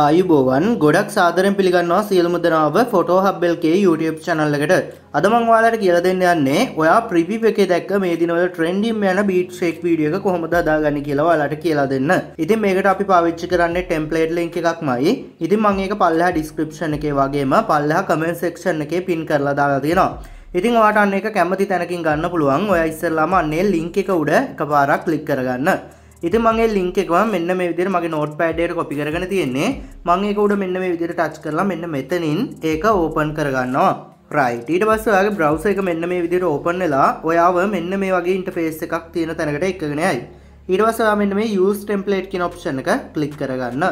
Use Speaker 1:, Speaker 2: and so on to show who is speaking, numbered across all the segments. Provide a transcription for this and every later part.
Speaker 1: ආයුබෝවන් ගොඩක් සාදරෙන් පිළිගන්නවා සියලුම දෙනාව ෆොටෝ හබ්බල්ගේ YouTube channel එකට. අද මම ඔයාලට කියලා දෙන්න යන්නේ ඔයා ප්‍රිවිව් එකේ දැක්ක මේ දිනවල ට්‍රෙන්ඩින් යන බීට් ෂේක් වීඩියෝ එක කොහොමද හදාගන්නේ කියලා ඔයාලට කියලා දෙන්න. ඉතින් මේකට අපි පාවිච්චි කරන්නේ ටෙම්ප්ලේට් link එකක්මයි. ඉතින් මම ඒක පල්ලෙහා description එකේ වගේම පල්ලෙහා comment section එකේ pin කරලා දාලා තියෙනවා. ඉතින් ඔයාට අන්න එක කැමති තැනකින් ගන්න පුළුවන්. ඔයා ඉස්සෙල්ලාම අන්නේ link එක උඩ එකපාරක් click කරගන්න. ඉතින් මගේ ලින්ක් එකම මෙන්න මේ විදිහට මගේ නෝට් පෑඩ් එකට කොපි කරගෙන තියෙන්නේ. මම ඒක උඩ මෙන්න මේ විදිහට ටච් කරලා මෙන්න මෙතනින් ඒක ඕපන් කරගන්නවා. රයිට් ඊට පස්සේ ඔයාගේ බ්‍රවුසර් එක මෙන්න මේ විදිහට ඕපන් වෙලා ඔයාව මෙන්න මේ වගේ ඉන්ටර්ෆේස් එකක් තියෙන තැනකට එක්කගෙන යයි. ඊට පස්සේ ඔයා මෙන්න මේ use template කියන option එක ක්ලික් කරගන්න.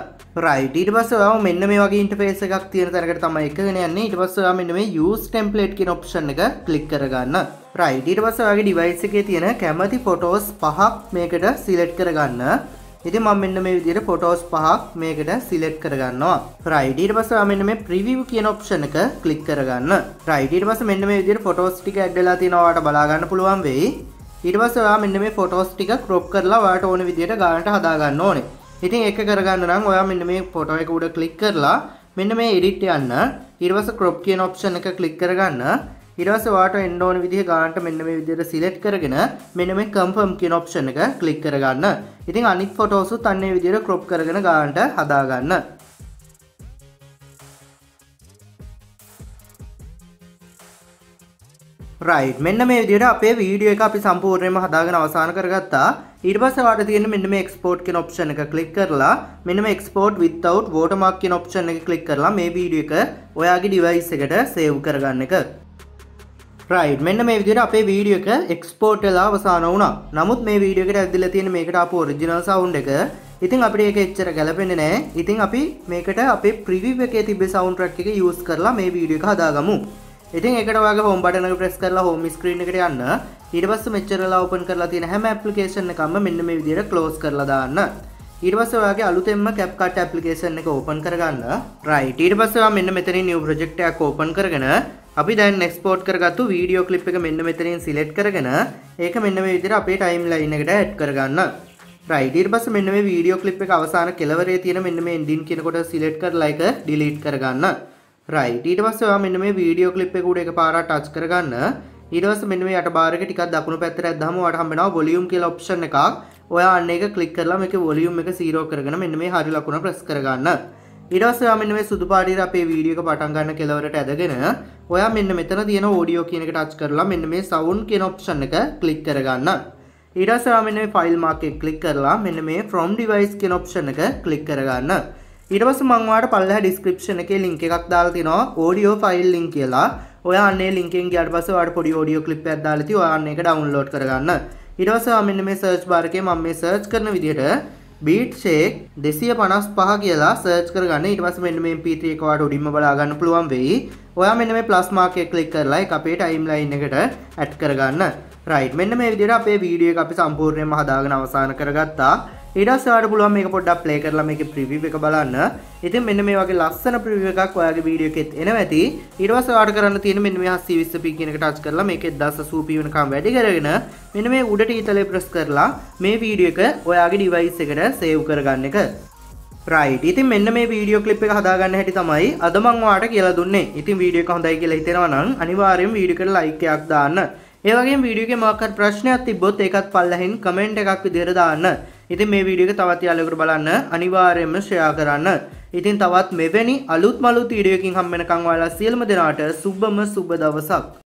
Speaker 1: රයිට් ඊට පස්සේ ඔයාව මෙන්න මේ වගේ ඉන්ටර්ෆේස් එකක් තියෙන තැනකට තමයි එක්කගෙන යන්නේ. ඊට පස්සේ ඔයා මෙන්න මේ use template කියන option එක ක්ලික් කරගන්න. රයිට් ඊට පස්සේ ඔයාගේ device එකේ තියෙන කැමති photos පහක් මේකට select කරගන්න. ඉතින් මම මෙන්න මේ විදිහට photos පහක් මේකට select කරගන්නවා. Right. ඊට පස්සේ ඔයා මෙන්න මේ preview කියන option එක click කරගන්න. Right. ඊට පස්සේ මෙන්න මේ විදිහට photos ටික add වෙලා තියෙනවා ඔයාලට බලා ගන්න පුළුවන් වෙයි. ඊට පස්සේ ඔයා මෙන්න මේ photos ටික crop කරලා ඔයාට ඕන විදිහට ගානට හදා ගන්න ඕනේ. ඉතින් ඒක කරගන්න නම් ඔයා මෙන්න මේ photo එක උඩ click කරලා මෙන්න මේ edit යන්න. ඊට පස්සේ crop කියන option එක click කරගන්න. ඊට පස්සේ ඔයාට එන්න ඕන විදිහ ගානට මෙන්න මේ විදිහට select කරගෙන මෙන්න මේ confirm කියන option එක click කරගන්න. ඉතින් අනිත් photos උත් අන්නේ විදිහට crop කරගෙන ගානට හදාගන්න. රයිට් මෙන්න මේ විදිහට අපේ වීඩියෝ එක අපි සම්පූර්ණයෙන්ම හදාගෙන අවසන් කරගත්තා. ඊට පස්සේ ඔයාලට තියෙන මෙන්න මේ export කියන option එක click කරලා මෙන්න මේ export without watermark කියන option එක click කරලා මේ වීඩියෝ එක ඔයාගේ device එකට save කරගන්න එක. රයිට් මෙන්න මේ විදිහට අපේ වීඩියෝ එක එක්ස්පෝර්ට් වෙලා අවසන් වුණා. නමුත් මේ වීඩියෝ එකට ඇද්දලා තියෙන මේකට ආපු ඔරිජිනල් සවුන්ඩ් එක ඉතින් අපිට ඒක එච්චර ගැලපෙන්නේ නැහැ. ඉතින් අපි මේකට අපේ ප්‍රිවිව් එකේ තිබ්බ සවුන්ඩ් ට්‍රැක් එක යූස් කරලා මේ වීඩියෝ එක හදාගමු. ඉතින් ඒකට ඔයාගේ හෝම් බටන් එක ප්‍රෙස් කරලා හෝම් ස්ක්‍රීන් එකට යන්න. ඊට පස්සේ මෙච්චරලා ඕපන් කරලා තියෙන හැම ඇප්ලිකේෂන් එකක්ම මෙන්න මේ විදිහට ක්ලෝස් කරලා දාන්න. ඊට පස්සේ ඔයාගේ අලුතෙන්ම CapCut ඇප්ලිකේෂන් එක ඕපන් කරගන්න. රයිට් ඊට පස්සේ ඔයා මෙන්න මෙතනින් new project එකක් ඕපන් කරගෙන අපි දැන් එක්ස්පෝර්ට් කරගත්තු වීඩියෝ ක්ලිප් එක මෙන්න මෙතනින් සිලෙක්ට් කරගෙන ඒක මෙන්න මේ විදිහට අපේ ටයිම්ලයින් එකට ඇඩ් කරගන්න. රයිට් ඊට පස්සේ මෙන්න මේ වීඩියෝ ක්ලිප් එක අවසාන කෙලවරේ තියෙන මෙන්න මේ එන්ඩින් කියන කොට සිලෙක්ට් කරලා ඒක ඩිලීට් කරගන්න. රයිට් ඊට පස්සේ ඔයා මෙන්න මේ වීඩියෝ ක්ලිප් එක උඩ එකපාරට ටච් කරගන්න. ඊට පස්සේ මෙන්න මේ යට බාර් එක ටිකක් දකුණු පැත්තට ඇද්දාම ඔයාට හම්බෙනවා වොලියුම් කියලා ඔප්ෂන් එකක්. ඔයා අන්න ඒක ක්ලික් කරලා මේකේ වොලියුම් එක 0 කරගෙන මෙන්න මේ හරි ලකුණ ප්‍රෙස් කරගන්න. ඊට පස්සේ ඔයා මෙන්න මේ සුදු පාටියට අපේ වීඩියෝ එක පටන් ගන්න කෙලවරට ඇදගෙන ඔයා මෙන්න මෙතන තියෙන ඕඩියෝ කියන එක ටච් කරලා මෙන්න මේ සවුන්ඩ් කියන ඔප්ෂන් එක ක්ලික් කරගන්න. ඊට පස්සේ ඔයා මෙන්න මේ ෆයිල් මාක් එක ක්ලික් කරලා මෙන්න මේ from device කියන ඔප්ෂන් එක ක්ලික් කරගන්න. ඊට පස්සේ මම ඔයාලට පල්ලෙහා description එකේ link එකක් දාලා තිනවා audio file link කියලා. ඔයා අන්නේ link එකෙන් ගියාට පස්සේ ඔයාලට පොඩි audio clip එකක් දාලා තියෙනවා. ඔයා අන්න ඒක download කරගන්න. ඊට පස්සේ ඔයා මෙන්න මේ search bar එකේ මම මේ search කරන විදිහට බීට් ෂේක් 255 කියලා සර්ච් කරගන්න ඊට පස්සේ මෙන්න මේ MP3 එක ඔයාලට උඩින්ම බලා ගන්න පුළුවන් වෙයි. ඔයා මෙන්න මේ ප්ලස් මාක් එක ක්ලික් කරලා ඒක අපේ ටයිම්ලයින් එකට ඇඩ් කරගන්න. රයිට් මෙන්න මේ විදිහට අපේ වීඩියෝ එක අපි සම්පූර්ණයෙන්ම හදාගෙන අවසන් කරගත්තා. ඊට පස්සේ ඔයාලට පුළුවන් මේක පොඩ්ඩක් ප්ලේ කරලා මේකේ ප්‍රිවිව් එක බලන්න. ඉතින් මෙන්න මේ වගේ ලස්සන ප්‍රිවිව් එකක් ඔයාගේ වීඩියෝ එකෙත් එනවා ඇති. ඊට පස්සේ ඔයාලට කරන්න තියෙන මෙන්න මේ 720p කියන එක ටච් කරලා මේකේ 1080p වෙනකම් වැඩි කරගෙන මෙන්න මේ උඩට ඊතලේ ප්‍රෙස් කරලා මේ වීඩියෝ එක ඔයාගේ ඩිවයිස් එකට සේව් කරගන්න එක. රයිට් ඉතින් මෙන්න මේ වීඩියෝ ක්ලිප් එක හදාගන්න හැටි තමයි අද මම ඔයාලට කියලා දුන්නේ. ඉතින් වීඩියෝ එක හොඳයි කියලා හිතෙනවා නම් අනිවාර්යයෙන් වීඩියෝ එකට ලයික් එකක් දාන්න. ඒ වගේම වීඩියෝ එකේ මොකක් හරි ප්‍රශ්නයක් තිබ්බොත් ඒකත් පල්ලෙහින් කමෙන්ට් එකක් විදිහට දාන්න. ඉතින් මේ වීඩියෝ එක තවත් යාළුවෙකුට බලන්න අනිවාර්යයෙන්ම ෂෙයා කරන්න. ඉතින් තවත් මෙවැනි අලුත් මලුත් වීඩියෝ එකකින් හම්බ වෙනකන් ඔයාලා සියලුම දෙනාට සුබම සුබ දවසක්.